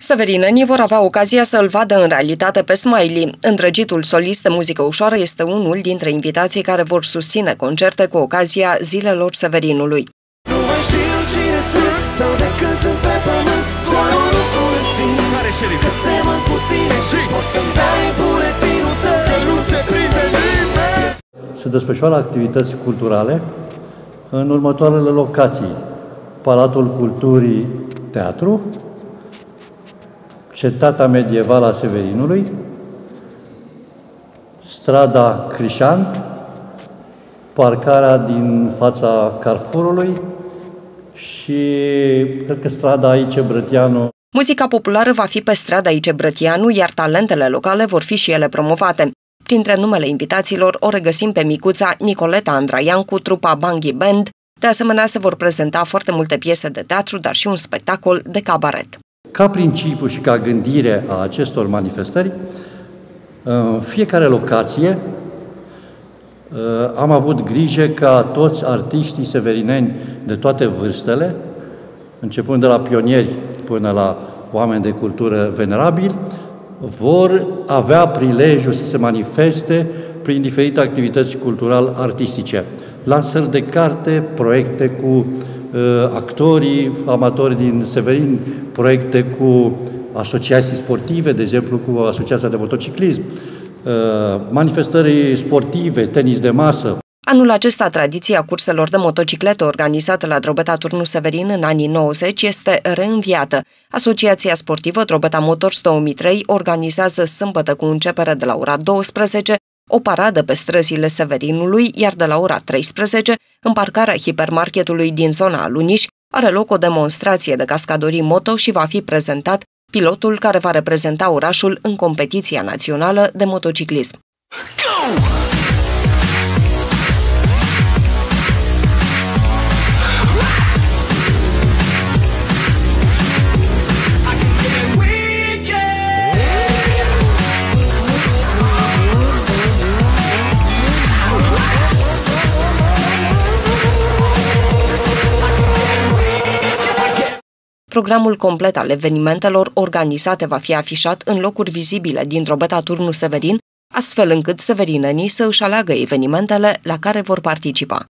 Severinenii vor avea ocazia să-l vadă în realitate pe Smiley. Îndrăgitul solist de muzică ușoară este unul dintre invitații care vor susține concerte cu ocazia Zilelor Severinului. Nu mai știu cine sunt sau de când sunt pe pământ Doar un lucru țin Că semăn cu tine și o să-mi dai buletinul tău Că nu se prinde nimeni Se desfășoară activități culturale în următoarele locații. Palatul Culturii Teatru, Cetatea medievală a Severinului, strada Crișan, parcarea din fața Carfurului și cred că strada aici Brătianu. Muzica populară va fi pe strada aici Brătianu, iar talentele locale vor fi și ele promovate. Printre numele invitațiilor o regăsim pe micuța Nicoleta Andraian cu trupa Banghi Band. De asemenea, se vor prezenta foarte multe piese de teatru, dar și un spectacol de cabaret. Ca principiu și ca gândire a acestor manifestări, în fiecare locație am avut grijă ca toți artiștii severineni de toate vârstele, începând de la pionieri până la oameni de cultură venerabili, vor avea prilejul să se manifeste prin diferite activități cultural-artistice. Lansări de carte, proiecte cu Uh, actorii amatori din Severin, proiecte cu asociații sportive, de exemplu cu Asociația de Motociclism, uh, manifestări sportive, tenis de masă. Anul acesta, tradiția curselor de motocicletă organizată la Drobeta Turnu Severin în anii 90 este reînviată. Asociația sportivă Drobeta Motors 2003 organizează sâmbătă cu începere de la ora 12 o paradă pe străzile Severinului, iar de la ora 13, în parcarea hipermarketului din zona Aluniș, are loc o demonstrație de cascadorii moto și va fi prezentat pilotul care va reprezenta orașul în competiția națională de motociclism. Go! Programul complet al evenimentelor organizate va fi afișat în locuri vizibile din drobeta Turnu Severin, astfel încât severinenii să își aleagă evenimentele la care vor participa.